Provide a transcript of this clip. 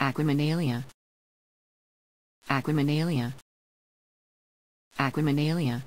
Aquiminalia. Aquiminalia. Aquiminalia.